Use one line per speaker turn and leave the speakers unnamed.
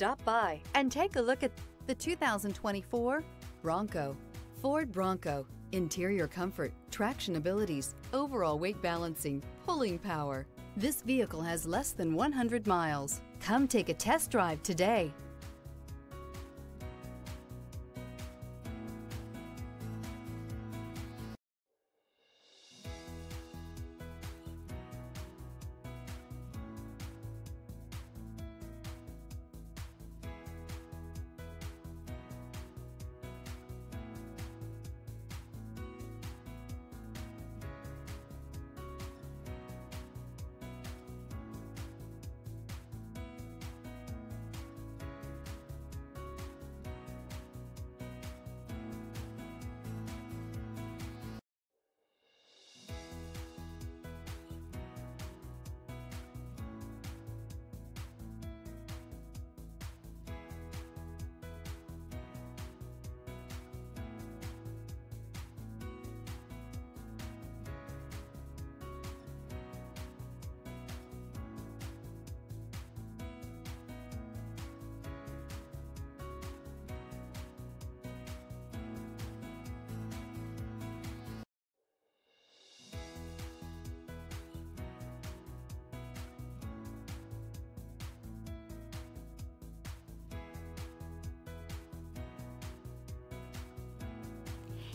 Stop by and take a look at the 2024 Bronco. Ford Bronco. Interior comfort, traction abilities, overall weight balancing, pulling power. This vehicle has less than 100 miles. Come take a test drive today.